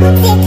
Sweet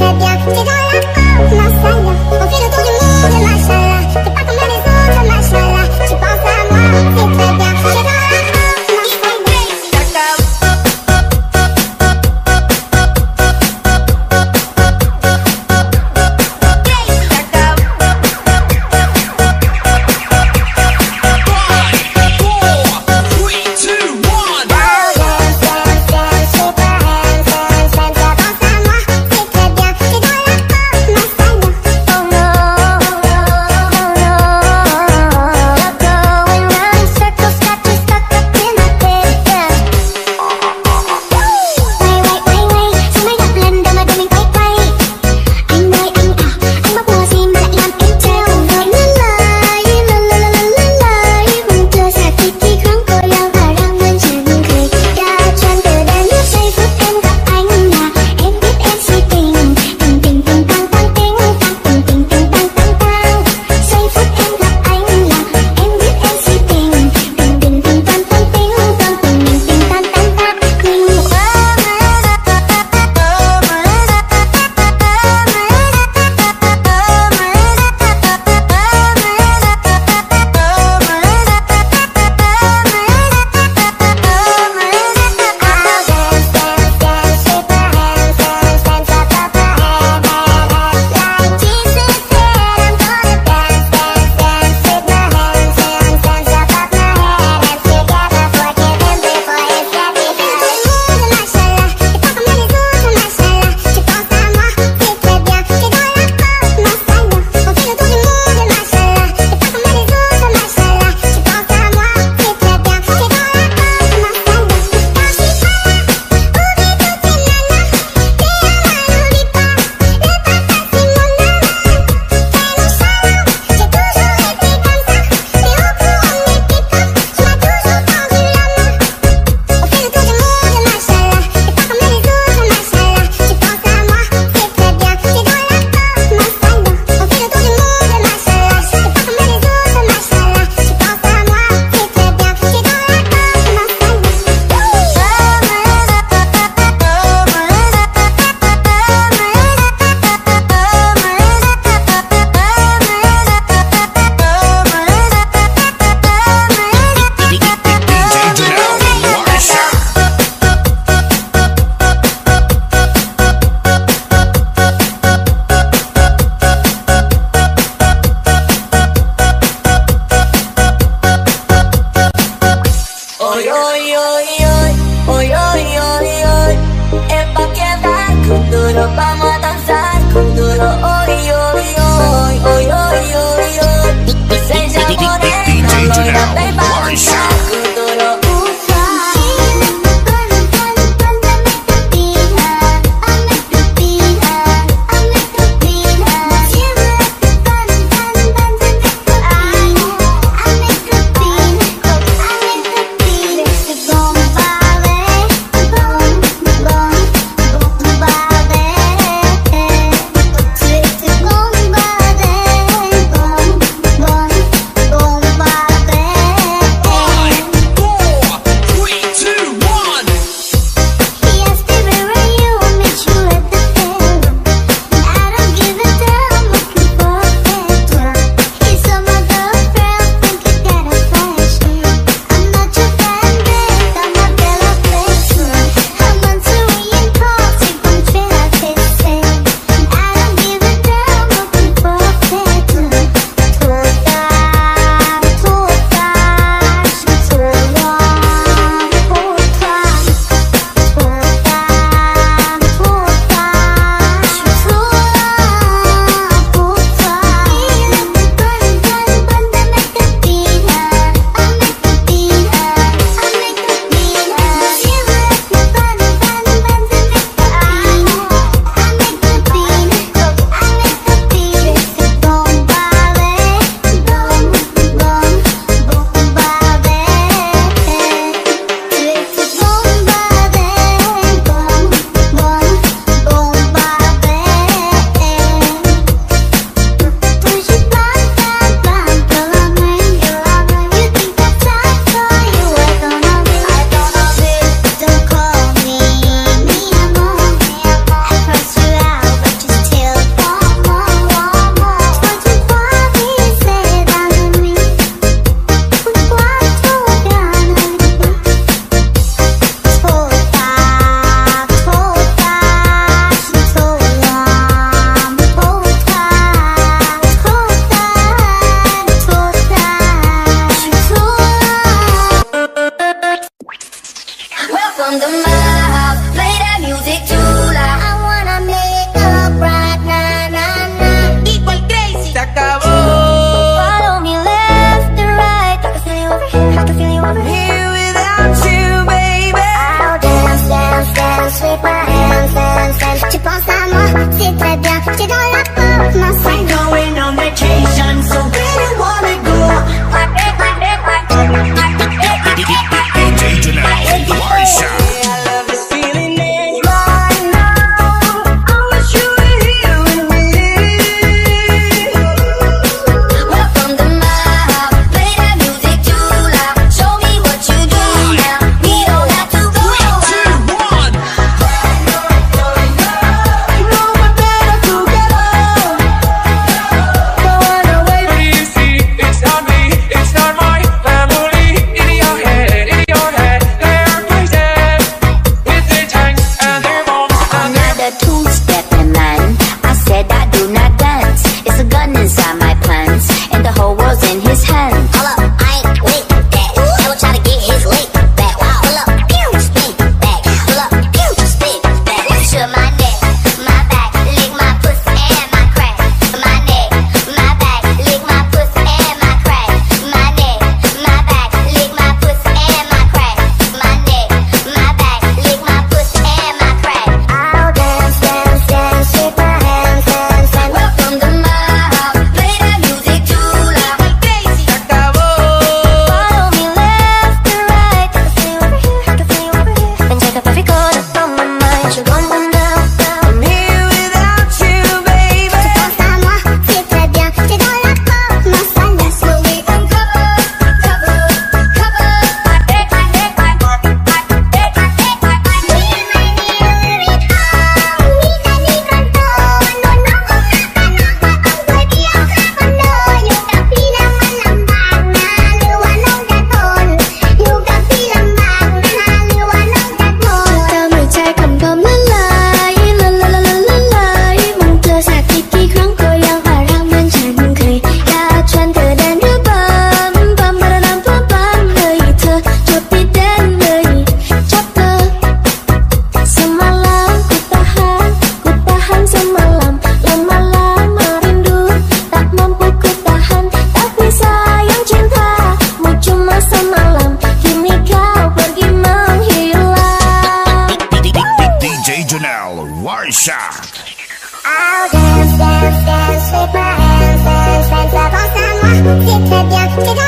借条条，借条。